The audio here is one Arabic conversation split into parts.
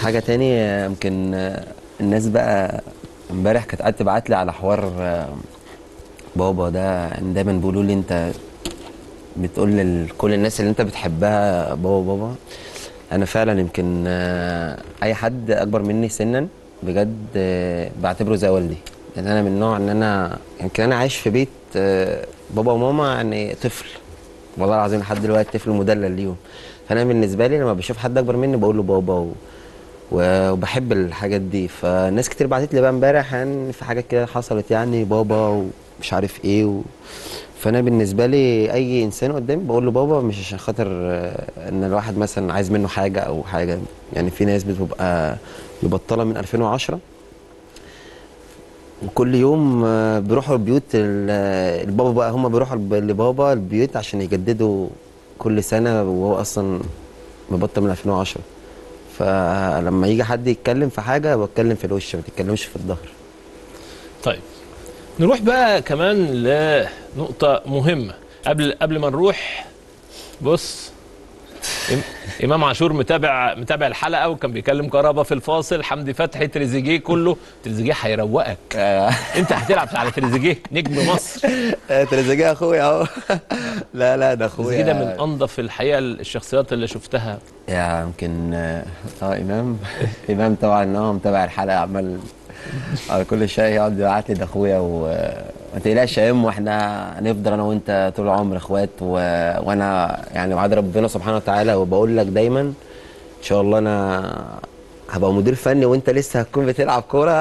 حاجة تاني يمكن الناس بقى امبارح كانت قاعدة تبعت لي على حوار آه، بابا ده دايما بيقولوا لي أنت بتقول لكل الناس اللي أنت بتحبها بابا بابا أنا فعلا يمكن آه، أي حد أكبر مني سنا بجد آه، بعتبره زي والدي. يعني أنا من النوع إن أنا يمكن أنا عايش في بيت بابا وماما يعني طفل. والله العظيم لحد دلوقتي طفل مدلل ليهم. فأنا بالنسبة لي لما بشوف حد أكبر مني بقول له بابا و... وبحب الحاجات دي. فناس كتير بعتت لي بقى امبارح يعني في حاجات كده حصلت يعني بابا ومش عارف إيه و... فأنا بالنسبة لي أي إنسان قدامي بقول له بابا مش عشان خاطر آه، إن الواحد مثلا عايز منه حاجة أو حاجة. يعني في ناس بتبقى مبطلة من 2010 وكل يوم آه، بيروحوا البيوت ال- البابا بقى هم بيروحوا لبابا البيوت عشان يجددوا كل سنة وهو أصلا مبطل من 2010 فلما يجي حد يتكلم في حاجة بتكلم في الوش ما تتكلمش في الظهر. طيب نروح بقى كمان لنقطة مهمة. قبل قبل ما نروح بص إمام عاشور متابع متابع الحلقة وكان بيكلم كهربا في الفاصل حمدي فتحي تريزيجيه كله. تريزيجيه هيروقك. أنت هتلعب على تريزيجيه نجم مصر. آه، تريزيجيه أخويا أهو. لا لا ده أخويا. تريزيجيه ده من أنظف الحقيقة الشخصيات اللي شفتها. يا يمكن آه آه، إمام إمام طبعا آه متابع الحلقة عمال على كل شيء يقعد يبعت لي ده أخويا وما تقلقش يا ام وإحنا هنفضل أنا وأنت طول العمر إخوات و... وأنا يعني وعد ربنا سبحانه وتعالى وبقول لك دايما إن شاء الله أنا هبقى مدير فني وانت لسه هتكون بتلعب كورة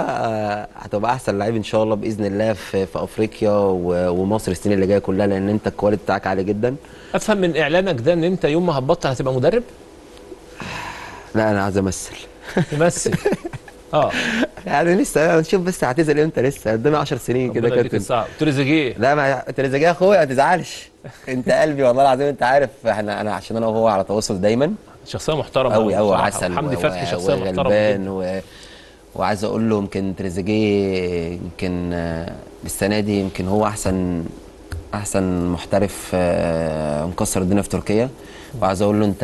هتبقى أحسن لعيب إن شاء الله بإذن الله في, في أفريقيا. ومصر السنين اللي جاية كلها لأن أنت الكواليتي بتاعك عالي جدا. أفهم من إعلانك ده إن أنت يوم ما هتبطل هتبقى مدرب؟ لا أنا عايز أمثل. تمثل؟ آه. يعني لسه نشوف بس هتنزل إمتى لسه؟ قدامي 10 سنين كده كابتن. الصعب. تريزيجيه. لا ما تريزيجيه أخويا ما تزعلش. أنت قلبي والله العظيم أنت عارف إحنا أنا عشان أنا وهو على تواصل دايما. شخصية محترمة قوي قوي. عسل حمدي فتحي شخصية محترمة. و... وعايز أقول له يمكن تريزيجيه يمكن آه، السنة دي يمكن هو أحسن أحسن محترف آه، مكسر الدنيا في تركيا وعايز أقول له أنت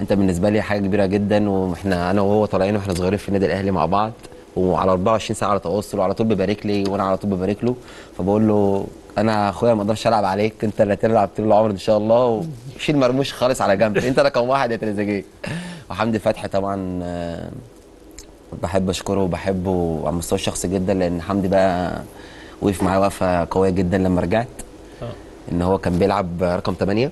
أنت بالنسبة لي حاجة كبيرة جدا وإحنا أنا وهو طالعين وإحنا صغيرين في النادي الأهلي مع بعض وعلى 24 ساعة على تواصل وعلى طول بيبارك لي وأنا على طول ببارك له. فبقول له أنا أخويا ما أقدرش ألعب عليك أنت اللي هتلعب طول العمر إن شاء الله. وشيل مرموش خالص على جنب. أنت رقم واحد يا تريزيجيه. وحمدي فتحي طبعا آه، بحب أشكره وبحبه على المستوى الشخصي جدا لأن حمدي بقى وقف معايا وقفة قوية جدا لما رجعت. آه. إن هو كان بيلعب رقم 8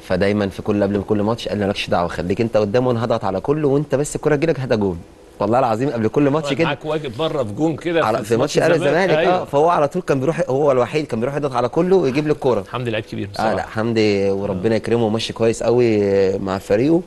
فدايما في كل قبل كل ماتش قال لي مالكش دعوة خليك أنت قدام وأنا هضغط على كله وأنت بس الكوره تجيلك هات جون. والله العظيم قبل كل ماتش كده معاك واجب بره في جون كده على في ماتش أهلي الزمالك آه فهو على طول كان بيروح هو الوحيد كان بيروح يضغط على كله ويجيب لي الكوره حمدي لعيب كبير آه بصراحة. لا حمدي وربنا يكرمه وماشي كويس قوي مع فريقه.